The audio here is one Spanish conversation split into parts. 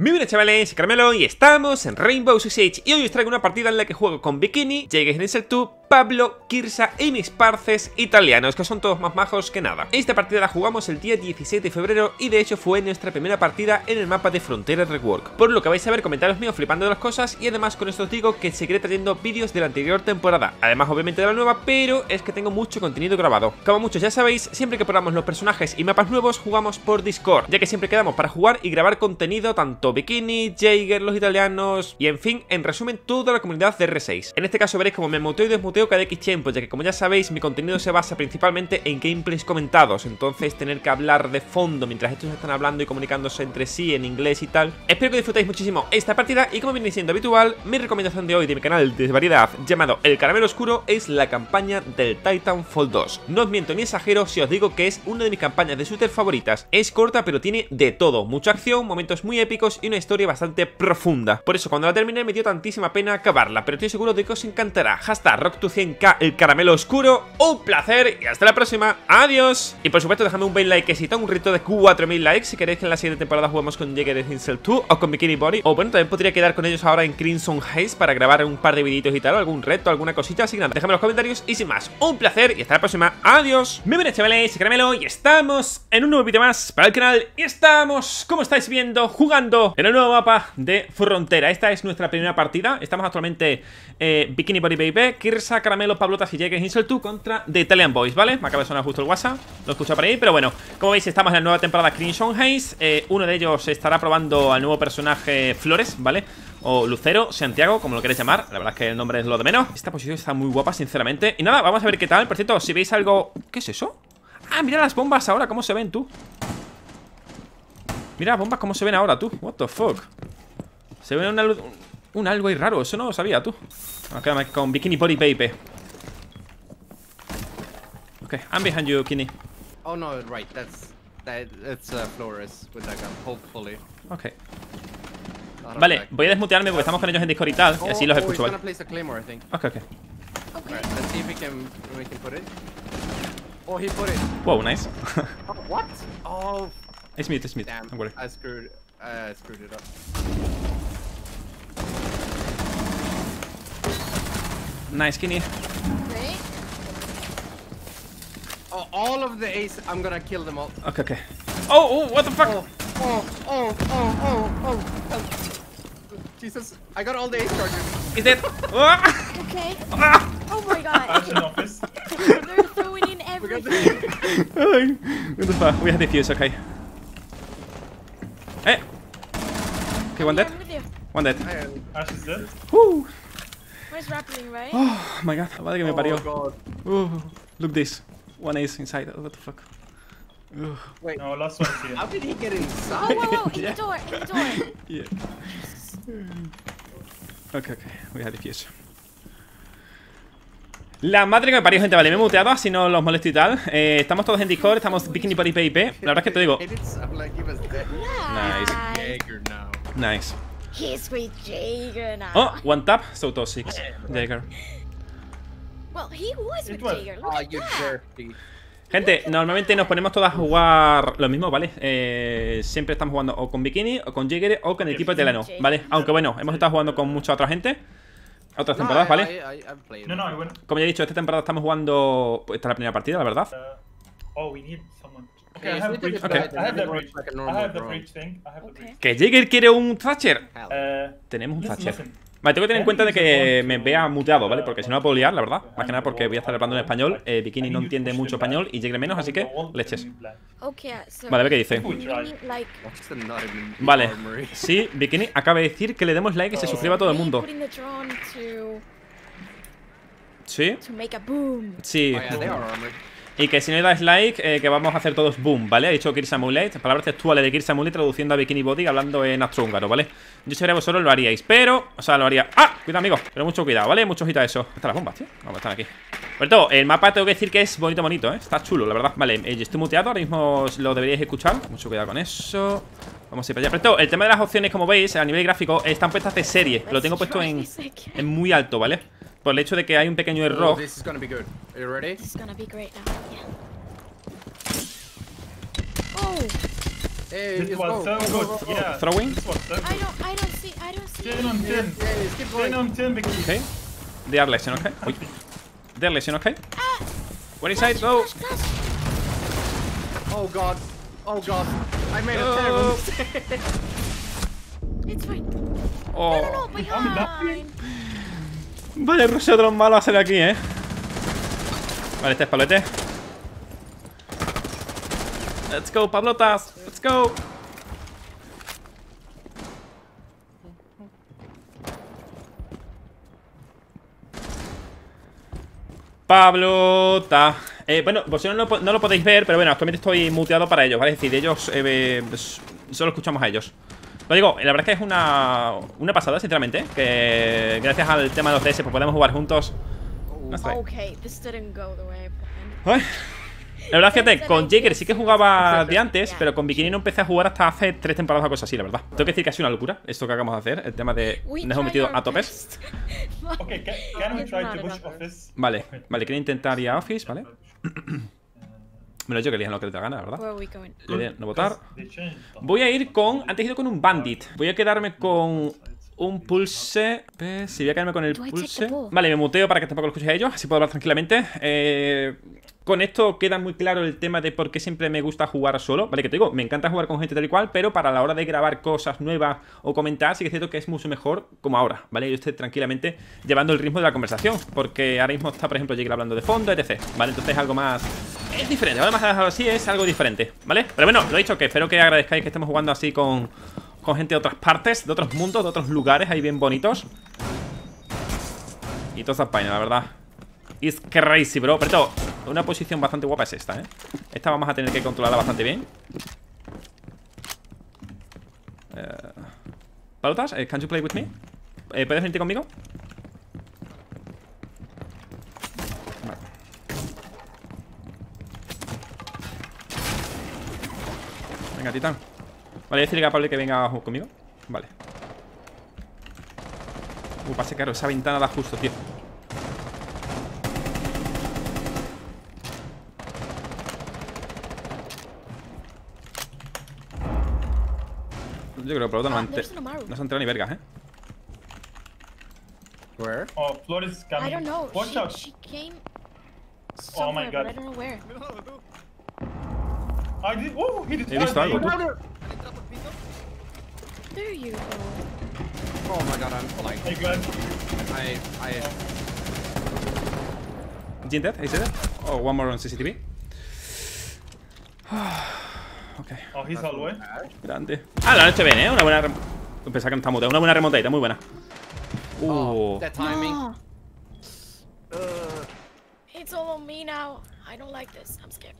Muy bien chavales, Carmelo y estamos en Rainbow Six Siege y hoy os traigo una partida en la que juego con Bikini, Jaeger 2, Pablo, Kirsa y mis parces italianos, que son todos más majos que nada. Esta partida la jugamos el día 17 de febrero y de hecho fue nuestra primera partida en el mapa de Frontera Rework, por lo que vais a ver comentarios míos flipando de las cosas y además con esto os digo que seguiré trayendo vídeos de la anterior temporada, además obviamente de la nueva, pero es que tengo mucho contenido grabado. Como muchos ya sabéis, siempre que probamos los personajes y mapas nuevos jugamos por Discord, ya que siempre quedamos para jugar y grabar contenido tanto Bikini, Jaeger, los italianos y en fin, en resumen, toda la comunidad de R6. En este caso veréis como me muteo y desmuteo cada X tiempo, ya que como ya sabéis, mi contenido se basa principalmente en gameplays comentados, entonces tener que hablar de fondo mientras estos están hablando y comunicándose entre sí en inglés y tal. Espero que disfrutéis muchísimo esta partida y como viene siendo habitual, mi recomendación de hoy de mi canal de variedad llamado El Caramelo Oscuro es la campaña del Titanfall 2. No os miento ni exagero si os digo que es una de mis campañas de shooter favoritas. Es corta pero tiene de todo, mucha acción, momentos muy épicos y una historia bastante profunda. Por eso cuando la terminé me dio tantísima pena acabarla, pero estoy seguro de que os encantará. Hashtag Rock100k, el caramelo oscuro. Un placer y hasta la próxima. Adiós. Y por supuesto dejadme un buen likecito, un rito de 4000 likes si queréis que en la siguiente temporada juguemos con Jäger Hinsel 2 o con Bikini Body. O bueno, también podría quedar con ellos ahora en Crimson Haze para grabar un par de videitos y tal, algún reto, alguna cosita. Así que nada, déjame en los comentarios y sin más, un placer y hasta la próxima. Adiós. Muy buenas chavales, caramelo y estamos en un nuevo vídeo más para el canal y estamos, como estáis viendo, jugando en el nuevo mapa de Frontera. Esta es nuestra primera partida. Estamos actualmente eh, Bikini Body Baby, Kirsa, Caramelo, Pablotas y Jäger Hinsel 2 contra The Italian Boys, ¿vale? Me acaba de sonar justo el WhatsApp, lo escucho por ahí, pero bueno, como veis estamos en la nueva temporada Crimson Haze. Eh, uno de ellos estará probando al nuevo personaje Flores, ¿vale? o Lucero, Santiago, como lo queréis llamar La verdad es que el nombre es lo de menos Esta posición está muy guapa, sinceramente Y nada, vamos a ver qué tal Por cierto, si veis algo... ¿Qué es eso? Ah, mira las bombas ahora, cómo se ven, tú Mira las bombas cómo se ven ahora, tú What the fuck Se ve una luz... Un algo ahí raro, eso no lo sabía, tú Ok, con Bikini Body Baby Ok, I'm behind you, Kini Oh no, right, that's... That, that's uh, Flores with that gun, hopefully Ok Vale, voy a desmutearme porque estamos con ellos en Discord y tal Y así los oh, escucho, ¿vale? ¿vale? Ok, ok Right, let's see if we can, we can put it. Oh, he put it. Wow, nice Oh, what? Oh, It's mute, it's mute, damn. don't worry I screwed, I screwed it up. Nice, Kini Okay. Oh, all of the ace, I'm gonna kill them all. Ok, ok Oh, oh, what the fuck Oh, oh, oh, oh, oh, oh. Jesus, I got all the ace charges. Is dead Ah! Okay. Ah! Oh my god. office. They're throwing in everything. What the fuck, we have defuse, okay Eh Okay, one Yeah, dead I'm with you. One dead Iron. Ash is dead. Woo. Rappling, right? Oh my god, madre que me parió Oh god. Uh, Look this One ace inside, what the fuck Ugh, Wait, No, last one's here. how did he get Oh, inside? whoa, whoa, in Yeah. the door, in the door. yeah Ok, ok, we have defuse La madre que me parió, gente, vale, me he muteado, así no los molesto y tal eh, Estamos todos en Discord, estamos Bikini Body PIP La verdad es que te digo. Nice. Nice He's with Jaeger now. Oh, one tap, so toxic Jaeger Well, he was It with Jaeger. Look at that. Gente, normalmente nos ponemos todas a jugar lo mismo, ¿vale? Eh, siempre estamos jugando o con Bikini, o con Jäger, o con el equipo italiano, ¿vale? Aunque bueno, hemos estado jugando con mucha otra gente Otras No, temporadas, ¿vale? No, no, went. Como ya he dicho, esta temporada estamos jugando pues, Esta es la primera partida, la verdad Uh, oh, we need. Okay, Okay, I have just Okay. I have the like a I have the thing. I have the. ¿Que Jäger quiere un Thatcher? Uh, Tenemos un listen, Thatcher. listen. Vale, tengo que tener en cuenta de que me vea muteado, ¿vale? Porque si no la puedo liar, la verdad. Más que nada porque voy a estar hablando en español. eh, Bikini no entiende mucho español y Jäger menos, así que leches. Vale, a ver qué dice. Vale, sí, Bikini acaba de decir que le demos like y se suscriba a todo el mundo. Sí, a sí Y que si no dais like, eh, que vamos a hacer todos boom, ¿vale? Ha dicho Kirsa Muley, palabras textuales de Kirsa Muley traduciendo a Bikini Body hablando en astrohúngaro, ¿vale? Yo fuera vosotros lo haríais, pero... O sea, lo haría... ¡Ah! Cuidado, amigo, pero mucho cuidado, ¿vale? Mucho ojito a eso Están las bombas, tío Vamos, están aquí Por todo, el mapa tengo que decir que es bonito, bonito, ¿eh? Está chulo, la verdad Vale, eh, estoy muteado, ahora mismo lo deberíais escuchar Mucho cuidado con eso Vamos a ir para allá Pero todo, el tema de las opciones, como veis, a nivel gráfico Están puestas de serie Lo tengo puesto en muy alto, ¿vale? Por el hecho de que hay un pequeño Oh, error this is gonna be good. Are you ready? This is gonna be great now. Yeah. Oh, Hey, This was so Go, go, good. go, go. Yeah. Throwing? This was so I don't, I don't see, I don't see. 10 on 10. Yeah, yeah, keep 10 going. on 10, Vicky. Okay. They are lesion, okay? They are lesion, okay? One inside, go! Clash. Oh god. Oh god. I made a terrible mistake. It's fine. No, no, Oh. no, behind. Vaya ruseo de los malos salir aquí, eh. Vale, este es palete. Let's go, Pablotas. Let's go. Pablota. Eh, bueno, vosotros no, no lo podéis ver, pero bueno, actualmente estoy muteado para ellos, ¿vale? Es decir, ellos eh, solo escuchamos a ellos. Lo digo, la verdad es que es una, una pasada, sinceramente, que gracias al tema de los DS pues podemos jugar juntos. No planned. Ay. La verdad, fíjate, con Jaeger sí que jugaba de antes, pero con Bikini no empecé a jugar hasta hace tres temporadas o cosas así, la verdad. Tengo que decir que ha sido una locura esto que acabamos de hacer, el tema de nos hemos metido a topes. Vale, vale, quiero intentar ir a Office, ¿vale? Bueno, yo que elijan lo que le dé la gana, verdad. No votar. Voy a ir con. Antes he ido con un bandit. Voy a quedarme con un pulse. Si voy a quedarme con el pulse. Vale, me muteo para que tampoco lo escuchéis a ellos. Así puedo hablar tranquilamente. Eh, con esto queda muy claro el tema de por qué siempre me gusta jugar solo. Vale, que te digo, me encanta jugar con gente tal y cual, pero para la hora de grabar cosas nuevas o comentar, sí que es cierto que es mucho mejor como ahora, ¿vale? Yo estoy tranquilamente llevando el ritmo de la conversación. Porque ahora mismo está, por ejemplo, Jigger hablando de fondo, etc. ¿Vale? Entonces es algo más. Es diferente, ¿vale? Más así es algo diferente, ¿vale? Pero bueno, lo he dicho, que espero que agradezcáis que estemos jugando así con, con gente de otras partes, de otros mundos, de otros lugares ahí bien bonitos. Y toda esa vaina, la verdad. It's crazy, bro. Pero una posición bastante guapa es esta, ¿eh? Esta vamos a tener que controlarla bastante bien. Eh, ¿Palotas? Eh, ¿Can you play with me? Eh, ¿Puedes venirte conmigo? Venga, titán. Vale, decirle a Pablo que venga a jugar conmigo. Vale. Uh, pase caro, esa ventana da justo, tío. Yo creo que por lo tanto no, Ah, han no se han enterado ni vergas, ¿eh? Where? Oh, Floor is coming. I don't know. Watch she, out. she came Oh my God. but I don't know where. I did. Oh, he did. He There you go. Oh my god, I'm like, Hey, guys. I, I, Jin dead? Is dead? Oh, one more on CCTV. ok, Oh, he's all the way. grande. Ah, la han hecho bien, ¿eh? Una buena. rem- Pensaba que no está muteado. Una buena remontadita, muy buena. Uh. oh, that timing. No. Uh, It's all on me now. I don't like this. I'm scared.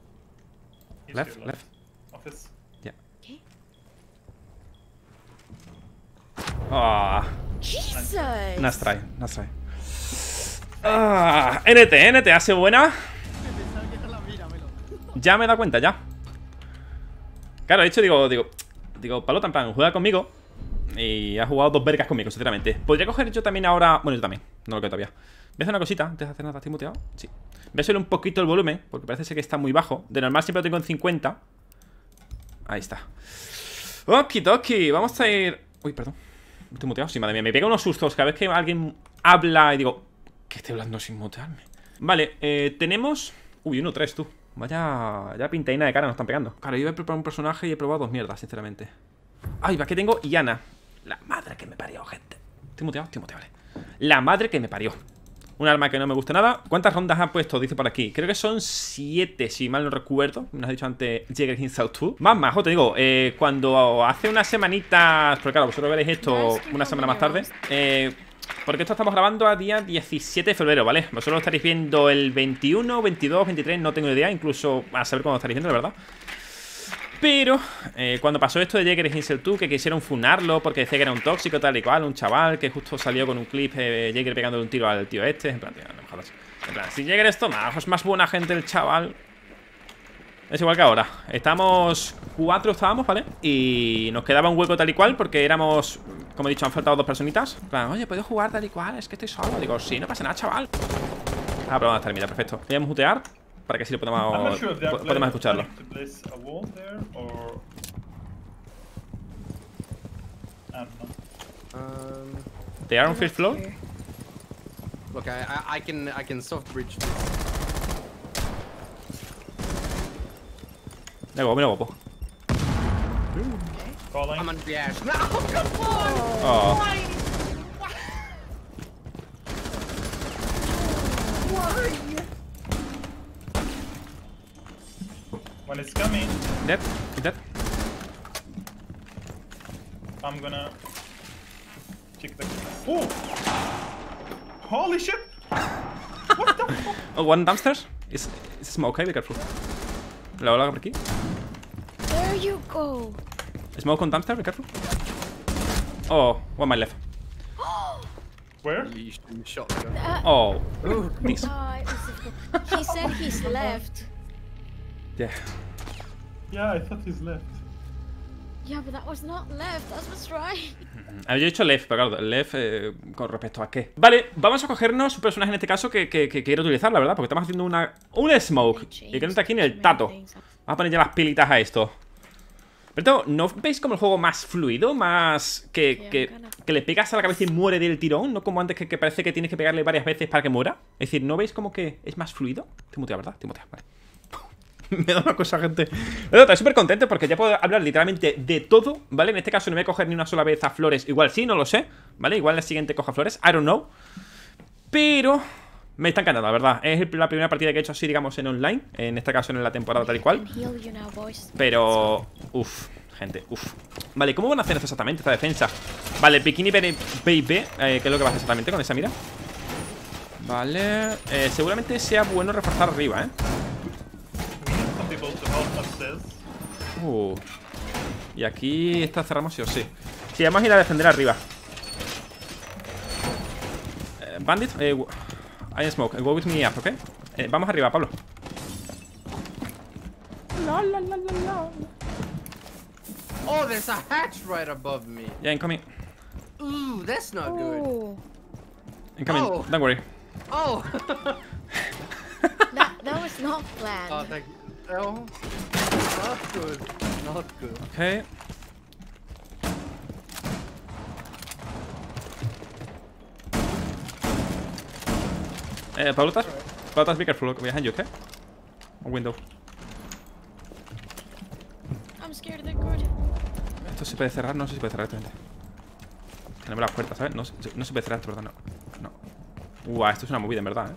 He's Left, here, left. Office. Yeah. Okay. Ah, Jesus. nice try, nice try. Ah, NT, NT, hace buena. Ya me he dado cuenta, ya. Claro, de hecho, digo, digo, digo, Palo en plan, juega conmigo. Y ha jugado dos vergas conmigo, sinceramente. Podría coger yo también ahora. Bueno, yo también, no lo creo todavía. Voy a hacer una cosita antes de hacer nada, ¿estoy muteado? Sí. Voy a subir un poquito el volumen, porque parece ser que está muy bajo. De normal siempre lo tengo en 50. Ahí está. Okidoki, vamos a ir. Uy, perdón. Estoy muteado, sí, madre mía. Me pega unos sustos cada vez que alguien habla y digo, que estoy hablando sin mutearme. Vale, eh, tenemos. Uy, uno, tres, tú. Vaya, ya pintaina de cara nos están pegando. Claro, yo he preparado un personaje y he probado dos mierdas, sinceramente. Ay, va, que tengo Iana. La madre que me parió, gente. Estoy muteado, estoy muteado, vale. La madre que me parió. Un arma que no me gusta nada. ¿Cuántas rondas ha puesto? Dice por aquí. Creo que son siete, si mal no recuerdo. Me has dicho antes Jäger in South 2. Más majo, te digo. eh, cuando hace unas semanitas. Pero claro, vosotros veréis esto una semana más tarde. Eh, porque esto estamos grabando a día 17 de febrero, ¿vale? Vosotros lo estaréis viendo el 21, 22, 23, no tengo idea. Incluso a saber cuándo estaréis viendo, la verdad. Pero eh, cuando pasó esto de Jäger Hinsel 2, que quisieron funarlo porque decía que era un tóxico tal y cual, un chaval que justo salió con un clip eh, Jäger pegándole un tiro al tío este, en plan, tío. En plan, si Jäger es es más buena gente el chaval. Es igual que ahora. Estamos cuatro estábamos, ¿vale? Y nos quedaba un hueco tal y cual porque éramos, como he dicho, han faltado dos personitas. En plan, oye, ¿puedo jugar tal y cual? Es que estoy solo. Digo, sí, no pasa nada, chaval. Ah, pero vamos a estar, mira, perfecto. Voy a mutear para que así lo I'm podamos, not sure if they're po- podemos escucharlo. planning to place a wall there or. Um, They are on first floor. Here. look, I, I, I can, I can soft bridge this. Mira guapo, mira guapo. I'm on the ash. No, come on! Oh. Dead. He's dead. I'm gonna check the. Oh! Holy shit! What the fuck? Oh, one downstairs. It's, it's smoke, eh? Be careful. La ola por aquí. There you go. Smoke on downstairs, be careful. Oh, one my left. Where? You should shotgun. Uh, Oh, Ooh. this. uh, it was difficult. he said he's left. Yeah. Yeah, I thought he's left. Yeah, but that was not left. That was right. Había dicho left, pero claro, left eh, con respecto a qué. Vale, vamos a cogernos un personaje en este caso que, que, que quiero utilizar, la verdad, porque estamos haciendo una, un smoke. Y que no está aquí ni el tato. Vamos a poner ya las pilitas a esto. Pero, ¿no veis como el juego más fluido? Más que, que, que le pegas a la cabeza y muere del tirón, no como antes que, que parece que tienes que pegarle varias veces para que muera. Es decir, ¿no veis como que es más fluido? Te mutea, ¿verdad? Te mutea, vale. Me da una cosa, gente. Pero estoy súper contento porque ya puedo hablar literalmente de todo, ¿vale? En este caso no voy a coger ni una sola vez a Flores. Igual sí, no lo sé, ¿vale? Igual la siguiente coja Flores, I don't know. Pero me está encantando, la verdad. Es la primera partida que he hecho así, digamos, en online. En este caso en la temporada tal y cual. Pero... Uf, gente, uf. Vale, ¿cómo van a hacer esto exactamente, esta defensa? Vale, Bikini Baby, eh, ¿qué es lo que va a hacer exactamente con esa mira? Vale, eh, seguramente sea bueno reforzar arriba, ¿eh? We need some people to help upstairs. Uh. Y aquí esta cerramos sí o sí. Sí, vamos a ir a defender arriba. Eh, bandit, eh, w- I smoke. Go with me up, ¿ok? Eh, vamos arriba, Pablo. La, la, la, la, la. Oh, there's a hatch right above me. Yeah, incoming. Ooh, that's not good. Oh, Incoming. Oh. Don't worry. Oh. that that was not planned. oh, thank you. Oh. Not good. Not good. Ok. Eh, Pablo, ¿estás? Pablo, ¿estás? Be careful, behind you, ¿ok? Un window. I'm scared of the good. Esto se puede cerrar, no sé si puede cerrar esto, gente. Tenemos las puertas, ¿sabes? No, se- no se puede cerrar esto, perdón, no. No. Uah, esto es una movida, en verdad, ¿eh?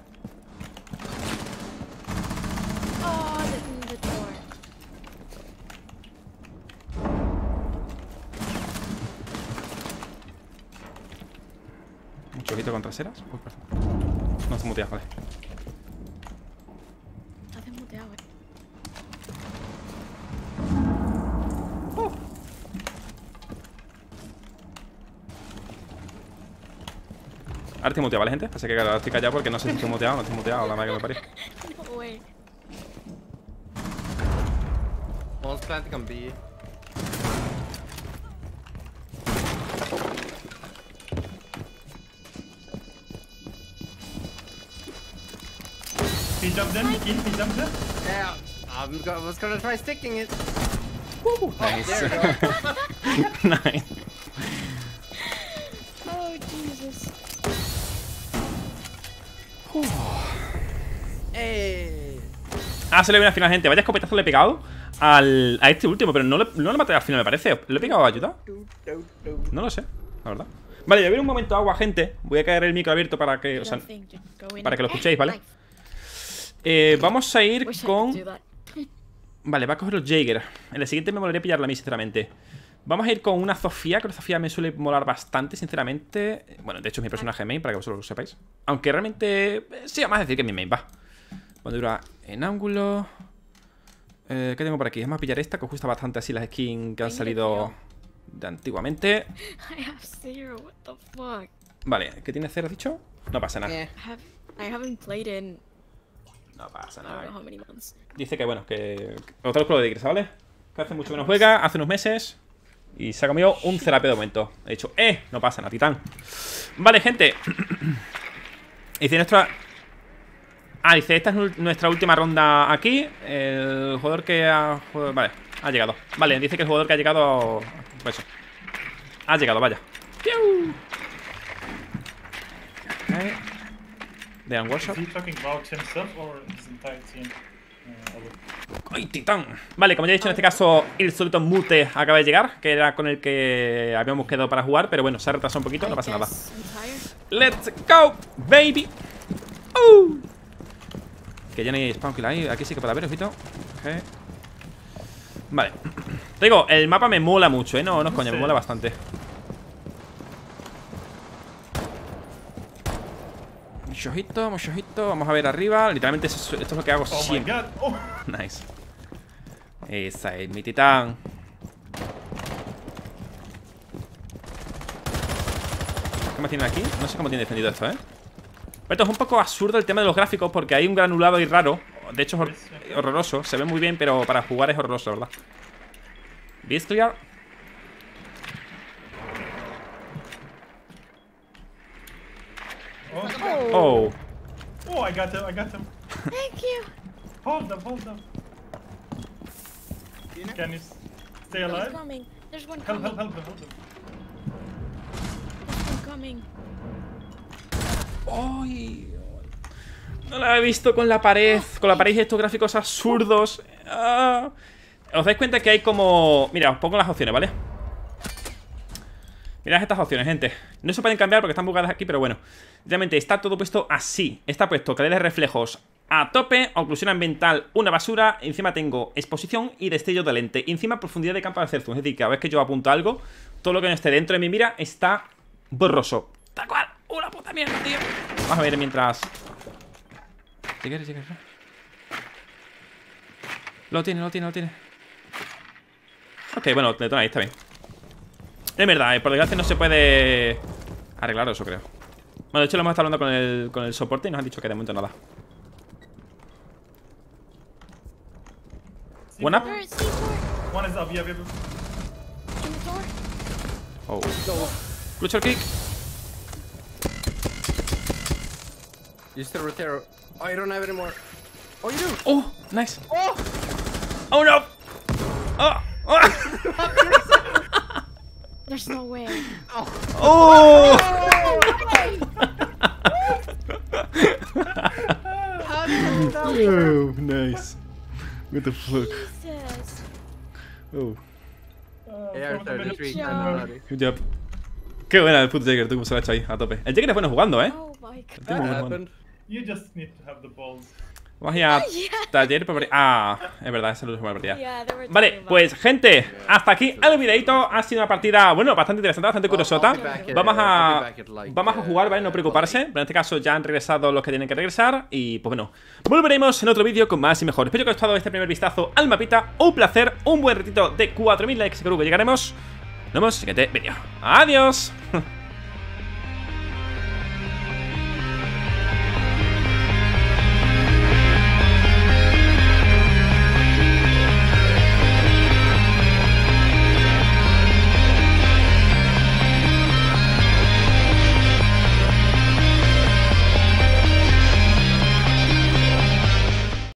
Con traseras. Uy, perdón. No se mutea, vale. Nothing muteado, eh. Ahora estoy muteado, ¿vale, gente? Así que ahora estoy callado porque no sé si estoy muteado o no estoy muteado, la madre que me parió. No way. One's planting on B. In, he, he jumped in. Yeah. I'm go- I was gonna try sticking it. Nice. There we go. nice. Oh, Jesus. Hey. Ah, se le viene al final, gente. Vaya escopetazo le he pegado al, a este último, pero no le, no le maté al final, me parece. ¿Le he pegado a ayuda? No lo sé, la verdad. Vale, voy a ver un momento agua, gente. Voy a caer el micro abierto para que, o sea, para que lo escuchéis, ¿vale? Eh, vamos a ir con... Vale, va a coger los Jaeger. En el siguiente me molaría pillarla a mí, sinceramente. Vamos a ir con una Sofía, que la Sofía me suele molar bastante, sinceramente. Bueno, de hecho es mi personaje main, para que vosotros lo sepáis. Aunque realmente... eh, Sí, vamos a decir que es mi main, va. Bandura en ángulo. Eh, ¿Qué tengo por aquí? Vamos a pillar esta, que os gusta bastante así las skins que han salido de antiguamente. Vale, ¿qué tiene cero, has dicho? No pasa nada. No pasa nada. Dice que, bueno, que... Otro club de Tigres, ¿vale? Que hace mucho que no juega, hace unos meses. Y se ha comido un cerapeo de momento. He dicho, ¡eh! No pasa nada, titán. Vale, gente. Dice nuestra... Ah, dice, esta es nu- nuestra última ronda aquí. El jugador que ha... Vale, ha llegado. Vale, dice que el jugador que ha llegado... Pues eso. Ha llegado, vaya. ¡Piu! Ok. Dejan Is workshop. Uh? ¡Ay, titán! Vale, como ya he dicho, en este caso, el solito Mute acaba de llegar, que era con el que habíamos quedado para jugar, pero bueno, se ha retrasado un poquito, no pasa nada. ¡Let's go, baby! ¡Uh! Que ya no hay spawn kill ahí, aquí sí que puede haber, ojito. Ok. Vale. Te digo, el mapa me mola mucho, ¿eh? No, no es coña, me mola bastante. Mucho ojito, mucho ojito. Vamos a ver arriba. Literalmente esto es lo que hago Oh siempre. Oh! Nice. Esa es mi titán. ¿Qué me tienen aquí? No sé cómo tiene defendido esto, ¿eh? Esto es un poco absurdo el tema de los gráficos porque hay un granulado ahí raro. De hecho, es hor- horroroso. Se ve muy bien, pero para jugar es horroroso, ¿verdad? Clear. Oh, Oh. oh I got him, I got him. Thank you. Hold them, hold them. Can you stay There's alive? coming. There's one Help, coming. help, help them, help them. There's one coming. ¡Ay! No la he visto con la pared. Con la pared y estos gráficos absurdos. Ah. Os dais cuenta que hay como... Mira, os pongo las opciones, ¿vale? Mirad estas opciones, gente. No se pueden cambiar porque están bugadas aquí, pero bueno. Realmente está todo puesto así. Está puesto calidad de reflejos a tope Oclusión ambiental, una basura Encima tengo exposición y destello de lente. Encima profundidad de campo de zoom Es decir, cada vez que yo apunto algo Todo lo que no esté dentro de mi mira está borroso. Tal cual, una puta mierda, tío. Vamos a ver mientras Llegué, llegué Lo tiene, lo tiene, lo tiene. Ok, bueno, detona ahí, está bien es verdad, eh, por desgracia no se puede arreglar eso, creo. Bueno, de hecho lo hemos estado hablando con el, con el soporte y nos han dicho que de momento nada. One up. There is C4 One is up, yeah, yeah, yeah. in the door. Oh. Crucial kick. You still rotate. Oh, you don't have any more. Oh, you do. Oh, nice. Oh, Oh no. Oh. Oh. There's no way. oh. how did you oh, nice. What the fuck? Jesus. Oh. Uh, AR from the middle. 33. Yeah. kinda naughty. Good job. Qué buena el puto Jagger, tú como se lo ha hecho ahí, a tope. El Jagger es bueno jugando, ¿eh? Oh my god. El tipo That es bueno. happened. You just need to have the balls. Vamos a ir a Yeah. taller por... Ah, es verdad, esa es la última partida. Vale, pues gente, hasta aquí el videito. Ha sido una partida, bueno, bastante interesante, bastante curiosota. Vamos a vamos a uh, jugar, ¿vale? No preocuparse Pero en este caso ya han regresado los que tienen que regresar Y pues bueno, volveremos en otro vídeo con más y mejor. Espero que os haya gustado este primer vistazo al mapita. Un placer, un buen retito de 4000 likes Seguro que llegaremos. Nos vemos en el siguiente vídeo. Adiós